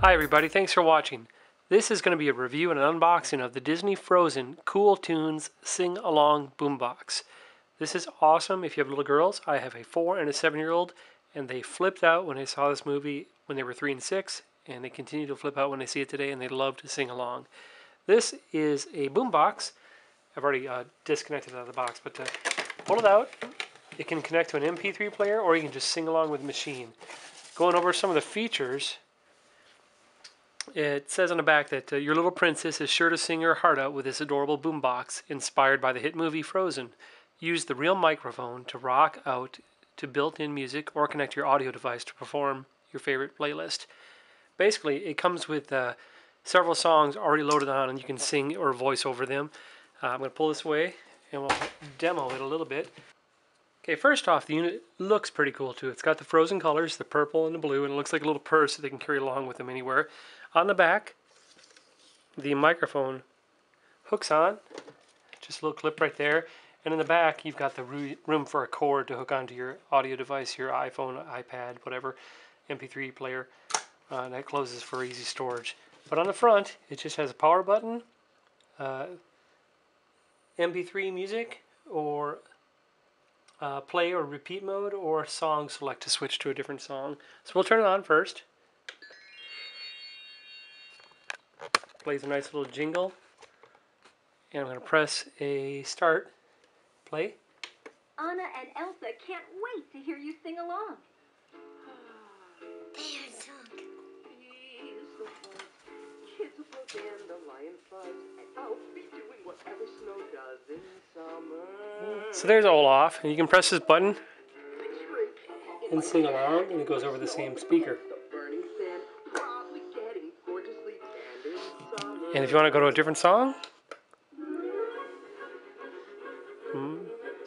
Hi everybody, thanks for watching. This is going to be a review and an unboxing of the Disney Frozen Cool Tunes Sing Along Boombox. This is awesome if you have little girls. I have a 4 and a 7 year old and they flipped out when they saw this movie when they were 3 and 6 and they continue to flip out when they see it today and they love to sing along. This is a boombox. I've already uh, disconnected it out of the box, but to pull it out, it can connect to an MP3 player or you can just sing along with the machine. Going over some of the features, it says on the back that uh, your little princess is sure to sing her heart out with this adorable boombox inspired by the hit movie Frozen. Use the real microphone to rock out to built in music or connect your audio device to perform your favorite playlist. Basically, it comes with uh, several songs already loaded on and you can sing or voice over them. Uh, I'm going to pull this away and we'll demo it a little bit. Okay, first off, the unit looks pretty cool too. It's got the frozen colors, the purple and the blue, and it looks like a little purse that they can carry along with them anywhere. On the back, the microphone hooks on, just a little clip right there. And in the back, you've got the room for a cord to hook onto your audio device, your iPhone, iPad, whatever, MP3 player. Uh, and that closes for easy storage. But on the front, it just has a power button, uh, MP3 music, or uh, play or repeat mode, or song select to switch to a different song. So we'll turn it on first. Plays a nice little jingle. And I'm going to press a start. Play. Anna and Elsa can't wait to hear you sing along. Bear song. So there's Olaf, and you can press this button and sing along, and it goes over the same speaker. And if you want to go to a different song, hmm,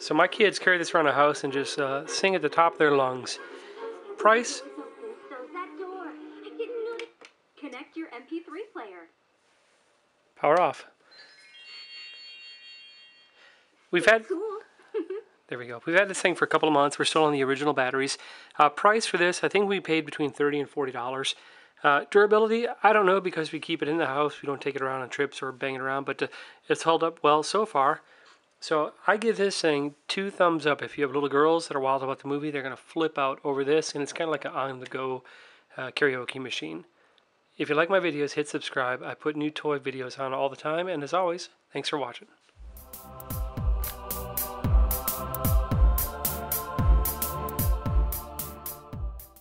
so my kids carry this around the house and just uh, sing at the top of their lungs. Price? So that door. I didn't know to connect your MP3 player. Power off. We've had. there we go. We've had this thing for a couple of months. We're still on the original batteries. Uh, price for this, I think we paid between thirty and forty dollars. Uh, durability, I don't know because we keep it in the house. We don't take it around on trips or bang it around, but uh, it's held up well so far. So I give this thing two thumbs up. If you have little girls that are wild about the movie, they're going to flip out over this, and it's kind of like an on-the-go uh, karaoke machine. If you like my videos, hit subscribe. I put new toy videos on all the time, and as always, thanks for watching.